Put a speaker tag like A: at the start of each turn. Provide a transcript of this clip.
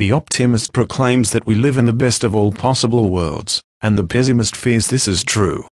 A: The optimist proclaims that we live in the best of all possible worlds, and the pessimist fears this is true.